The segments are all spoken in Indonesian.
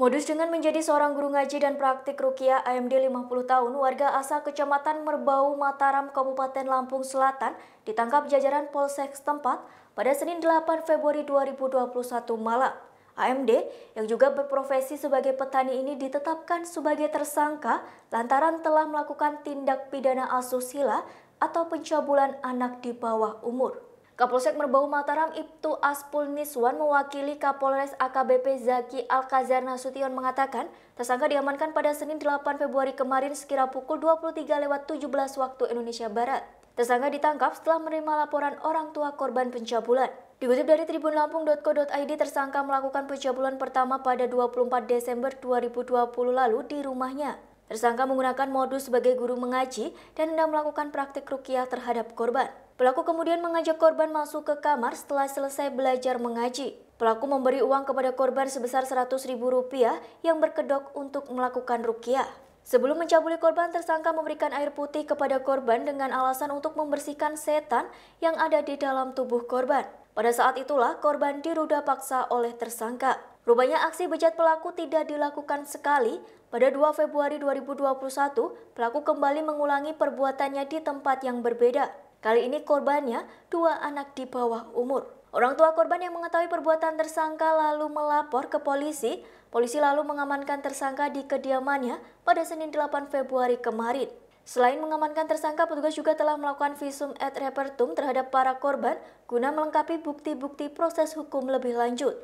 Modus dengan menjadi seorang guru ngaji dan praktik rukia AMD 50 tahun, warga asal Kecamatan Merbau, Mataram, Kabupaten Lampung Selatan ditangkap jajaran Polsek setempat pada Senin 8 Februari 2021 malam. AMD yang juga berprofesi sebagai petani ini ditetapkan sebagai tersangka lantaran telah melakukan tindak pidana asusila atau pencabulan anak di bawah umur. Kapolsek Merbau Mataram Ibtu Aspul Niswan mewakili Kapolres AKBP Zaki Alkazar Nasution mengatakan tersangka diamankan pada Senin 8 Februari kemarin sekira pukul 23 lewat 17 waktu Indonesia Barat. Tersangka ditangkap setelah menerima laporan orang tua korban pencabulan. Dikutip dari tribunlampung.co.id, tersangka melakukan pencabulan pertama pada 24 Desember 2020 lalu di rumahnya. Tersangka menggunakan modus sebagai guru mengaji dan hendak melakukan praktik rukiah terhadap korban. Pelaku kemudian mengajak korban masuk ke kamar setelah selesai belajar mengaji. Pelaku memberi uang kepada korban sebesar Rp100.000 yang berkedok untuk melakukan rukiah. Sebelum mencabuli korban, tersangka memberikan air putih kepada korban dengan alasan untuk membersihkan setan yang ada di dalam tubuh korban. Pada saat itulah korban diruda paksa oleh tersangka. Rupanya aksi bejat pelaku tidak dilakukan sekali. Pada 2 Februari 2021, pelaku kembali mengulangi perbuatannya di tempat yang berbeda. Kali ini korbannya dua anak di bawah umur. Orang tua korban yang mengetahui perbuatan tersangka lalu melapor ke polisi. Polisi lalu mengamankan tersangka di kediamannya pada Senin 8 Februari kemarin. Selain mengamankan tersangka, petugas juga telah melakukan visum et repertum terhadap para korban guna melengkapi bukti-bukti proses hukum lebih lanjut.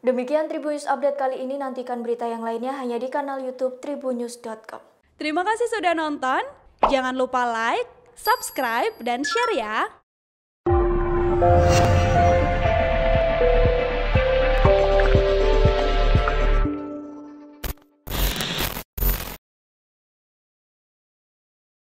Demikian Tribunnews Update kali ini. Nantikan berita yang lainnya hanya di kanal YouTube tribunnews.com. Terima kasih sudah nonton. Jangan lupa like, subscribe, dan share ya.